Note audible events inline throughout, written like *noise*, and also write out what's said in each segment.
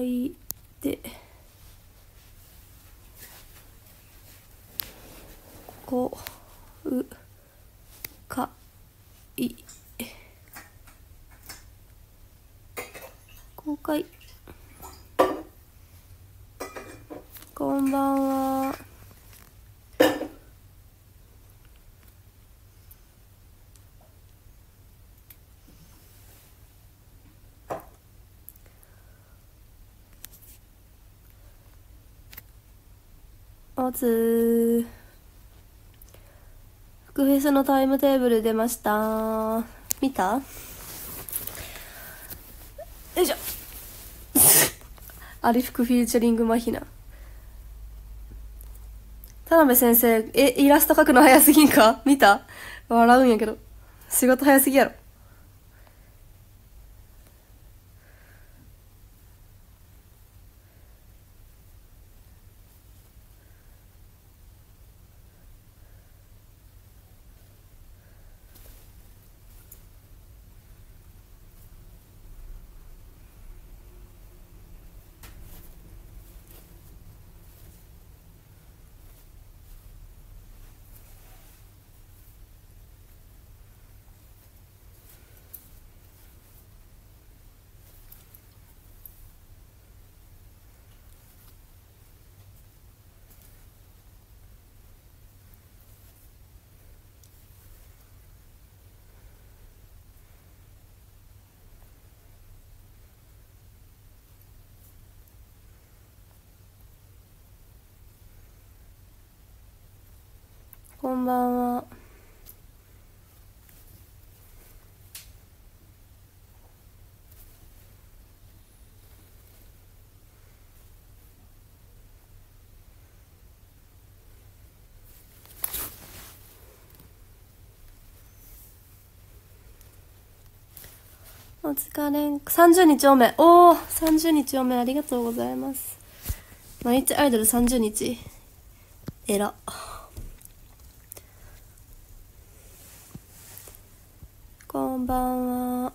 いでこうかい。公開こんばんはおつ福フェスのタイムテーブル出ました。見た？よいしょ。*laughs* アリフクフィーチャリングマヒナ。田辺先生えイラスト描くの早すぎんか？見た？笑うんやけど。仕事早すぎやろ。こんばんは。お疲れん。30日おめ。おお30日おめありがとうございます。毎日アイドル30日えらこんばんは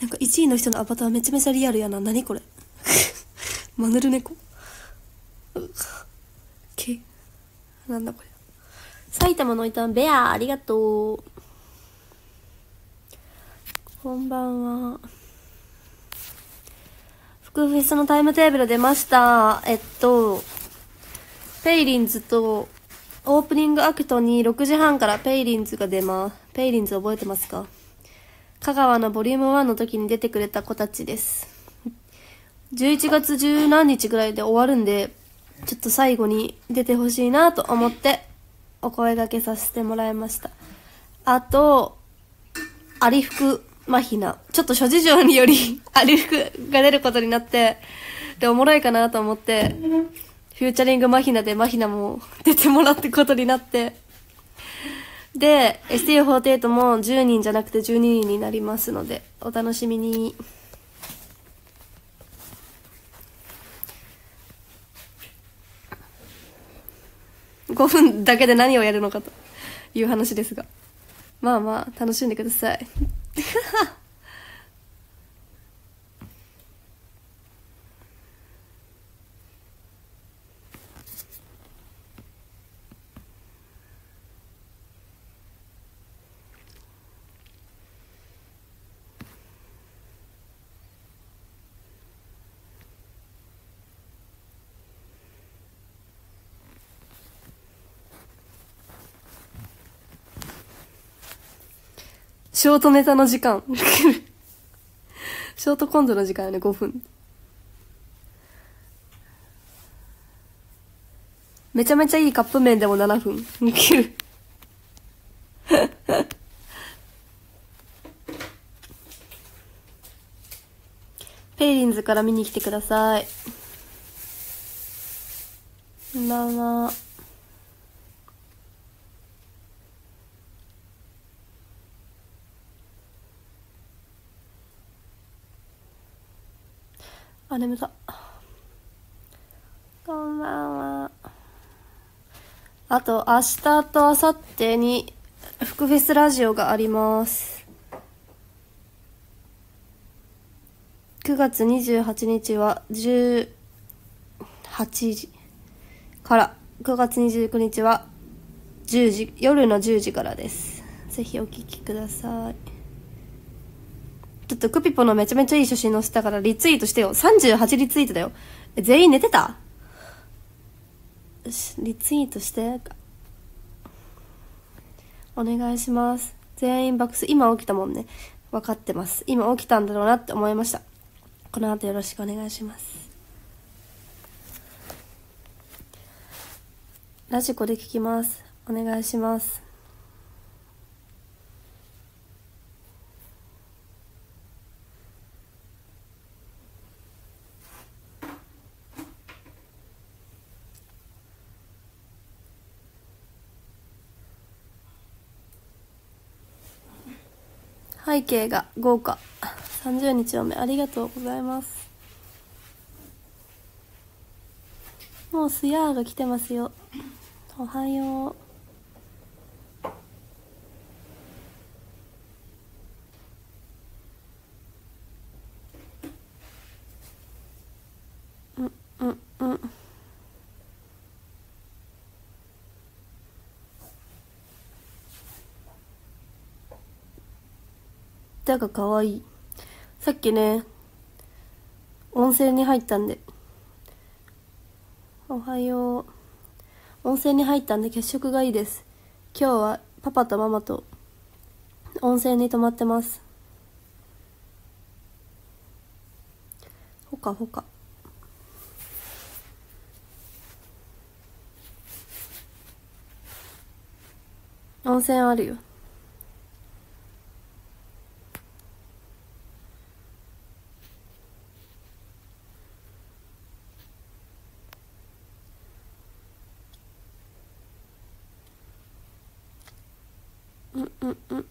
なんかの人のアバターめちゃめちゃリアルやな。何これ。*laughs* マヌルネコけなんだこれ。埼玉のいたんベアありがとう。こんばんは。福フェスのタイムテーブル出ました。えっとペイリンズとオープニングアクトに6時半からペイリンズが出ます。ペイリンズ覚えてますか？香川のボリューム1の時に出てくれた子たちです。11月十何日ぐらいで終わるんで、ちょっと最後に出てほしいなと思ってお声掛けさせてもらいました。あと、アリフクマヒナ。ちょっと諸事情により *laughs* アリフクが出ることになって、で、おもろいかなと思って、フューチャリングマヒナでマヒナも出てもらってことになって。で、STU48 も10人じゃなくて12人になりますので、お楽しみに。5分だけで何をやるのかという話ですが。まあまあ、楽しんでください。ショートネタの時間。ショートコントの時間よね、5分。めちゃめちゃいいカップ麺でも7分。切る。ペイリンズから見に来てください。こんばんは。あ、眠た。こんばんは。あと、明日と明後日に、福フェスラジオがあります。9月28日は18時から9月29日は10時夜の10時からですぜひお聞きくださいちょっとクピポのめちゃめちゃいい写真載せたからリツイートしてよ。38リツイートだよ。全員寝てた？よしリツイートして。お願いします。全員爆睡。今起きたもんね。分かってます。今起きたんだろうなって思いました。この後よろしくお願いします。ラジコで聞きます。お願いします。背景が豪華。30日おめありがとうございます。もうスヤーが来てますよ。おはよう。うんうん。が可愛い。さっきね温泉に入ったんで。おはよう。温泉に入ったんで血色がいいです。今日はパパとママと温泉に泊まってます。ほかほか。温泉あるようんうんうん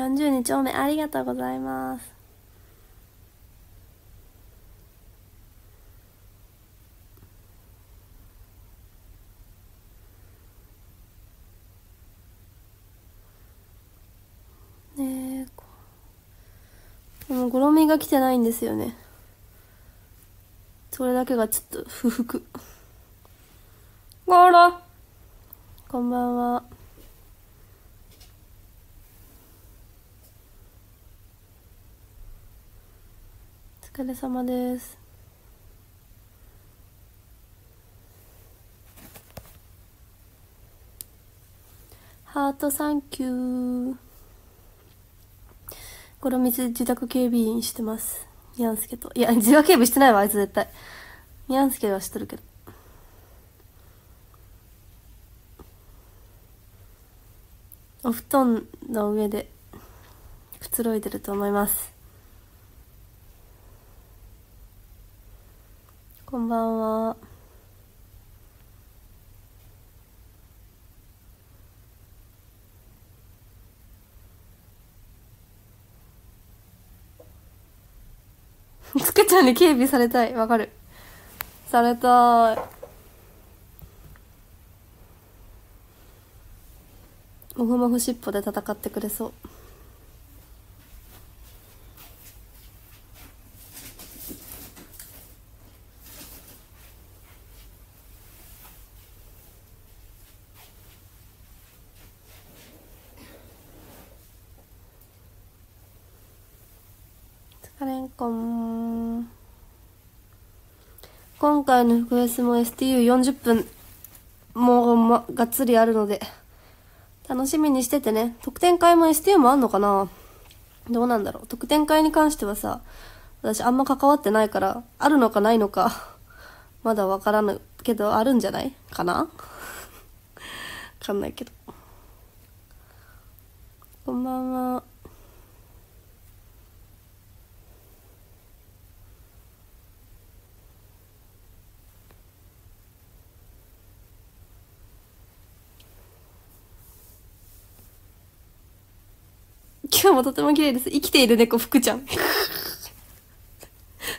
30日おめありがとうございます。ねえここのゴロミが来てないんですよね。それだけがちょっと不服。ゴロ。こんばんは。疲れ様です。ハートサンキュー。これ自自宅警備員してます。ミャンスケと。いや自宅警備してないわあいつ絶対。ミャンスケは知っとるけど。お布団の上でくつろいでると思います。んばんは。*laughs* つけちゃんに警備されたい。わかる。されたい。もふもふしっぽで戦ってくれそう。疲れんこん。今回の福 S も STU40 分もう、ま、がっつりあるので楽しみにしててね。特典会も STU もあんのかな？どうなんだろう？特典会に関してはさ私あんま関わってないからあるのかないのかまだわからぬけどあるんじゃないかな？わかんないけど。こんばんは。今日もとても綺麗です。生きている猫、福ちゃん。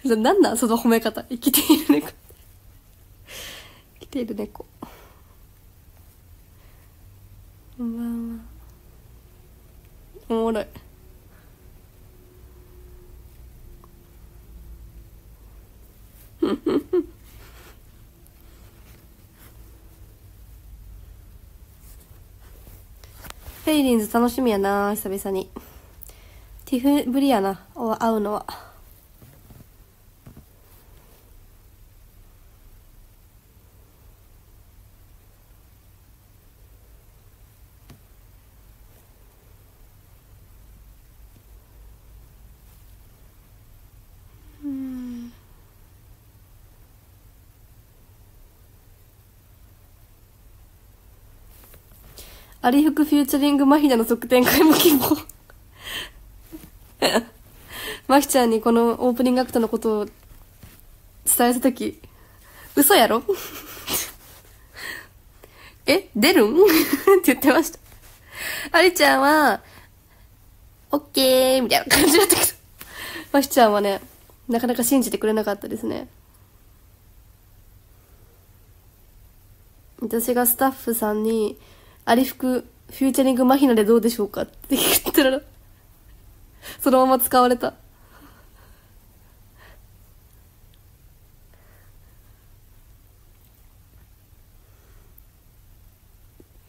なんなん？その褒め方。生きている猫。生きている猫こんばんはおもろい *laughs* フェイリンズ楽しみやな久々にティフぶりやなお会うのは。うん。アリフクフューチャリングマヒナの側展開も希望。マヒちゃんにこのオープニングアクトのことを伝えたとき、嘘やろ？*laughs* え出るん？*laughs* って言ってました。アリちゃんは、オッケーみたいな感じだったけど、マヒちゃんはね、なかなか信じてくれなかったですね。私がスタッフさんに、アリフクフューチャリングマヒナでどうでしょうか？って言ったら、そのまま使われた。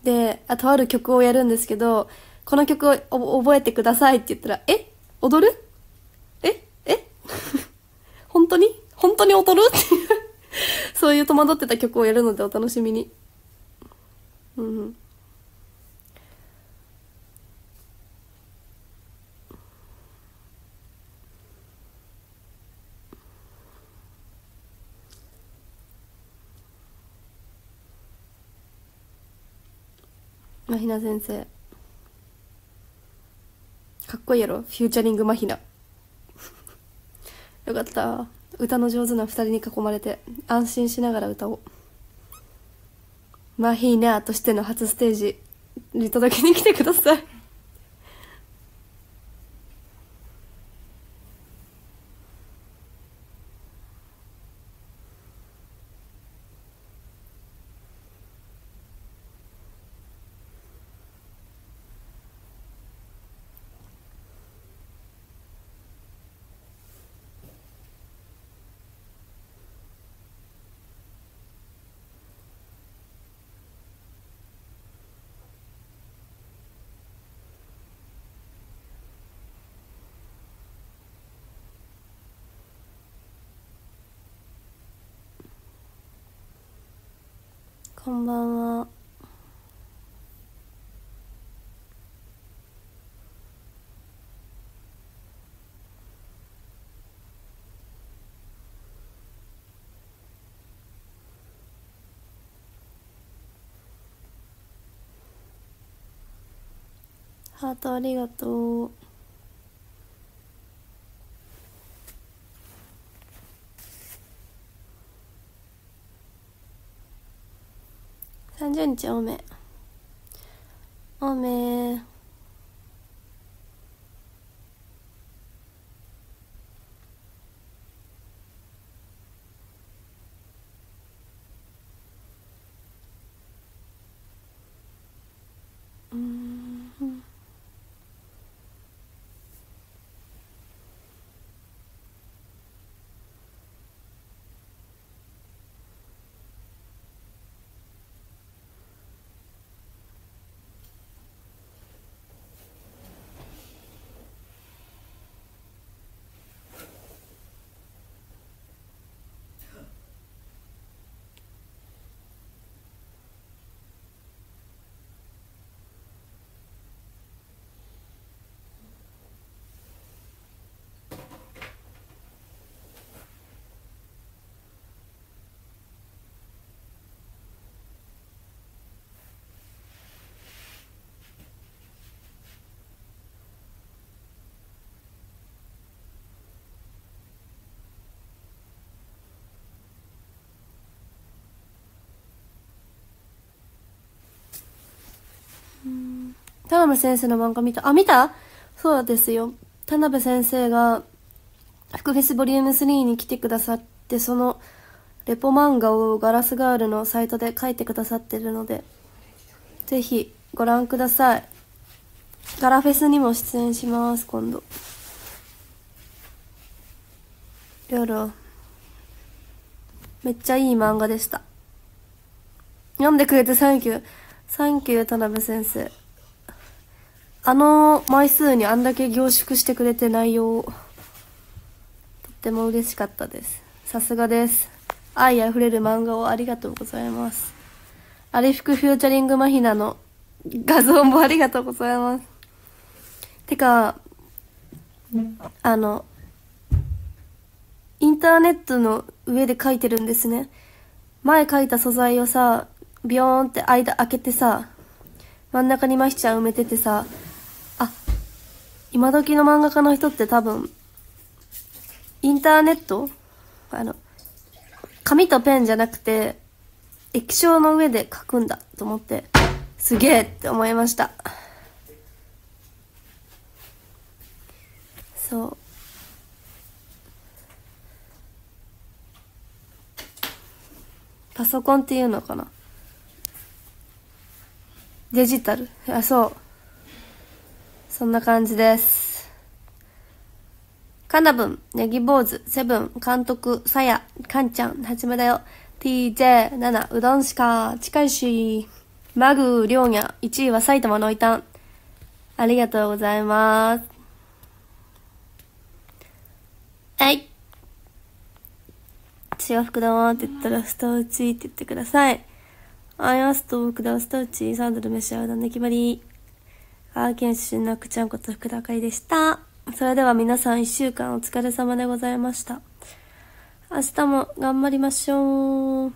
で、あとある曲をやるんですけど、この曲を覚えてくださいって言ったら、え？踊る？え？え？*laughs* 本当に？本当に踊る？っていうそういう戸惑ってた曲をやるのでお楽しみに。うん。マヒナ先生。かっこいいやろ？フューチャリングマヒナ。*laughs* よかった。歌の上手な2人に囲まれて安心しながら歌おう。マヒーナーとしての初ステージに届けに来てください。こんばんは。ハートありがとう。30日多め。多め。田辺先生の漫画見た？あ、見た？そうですよ。田辺先生が、福フェスボリューム3に来てくださって、そのレポ漫画をガラスガールのサイトで書いてくださってるので、ぜひご覧ください。ガラフェスにも出演します、今度。夜。めっちゃいい漫画でした。読んでくれてサンキュー。サンキュー、田辺先生。あの枚数にあんだけ凝縮してくれて内容。とっても嬉しかったです。さすがです。愛あふれる漫画をありがとうございます。アリフク featuring マヒナの画像もありがとうございます。てか、あの、インターネットの上で描いてるんですね。前描いた素材をさ、ビヨーンって間開けてさ、真ん中にマヒちゃん埋めててさ、今時の漫画家の人って多分、インターネット？あの、紙とペンじゃなくて、液晶の上で書くんだと思って、すげえって思いました。そう。パソコンっていうのかな？デジタルあ、そう。そんな感じです。カナブン、ネギ坊主、セブン、監督、さや、かんちゃん、はじめだよ。TJ、7、うどんしか、近いし、マグ、りょうにゃ、1位は埼玉のいたん。ありがとうございます。はい。私が福田はって言ったら、ストウチって言ってください。あやすと福田はストウチ、サンドル召し合うだね決まり。香川県出身のくちゃんこと福田あかりでした。それでは皆さん一週間お疲れ様でございました。明日も頑張りましょう。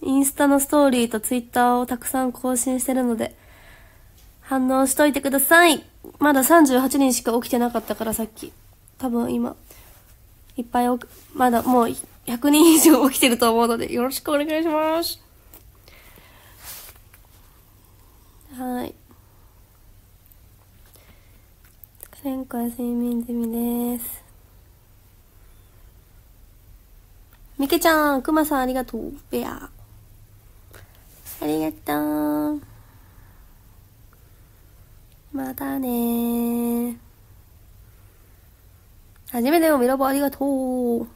インスタのストーリーとツイッターをたくさん更新してるので、反応しといてください。まだ38人しか起きてなかったからさっき。多分今、いっぱい、まだもう100人以上起きてると思うので、よろしくお願いします。はい。前回睡眠済みです。みけちゃん、くまさんありがとう。ベア。ありがとう。またねー。はじめてのミラボありがとう。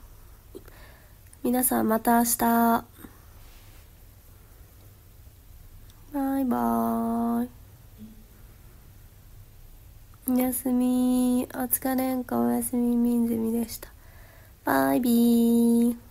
皆さんまた明日。バイバーイ。おやすみ。お疲れんかおやすみみんずみでした。バイビー。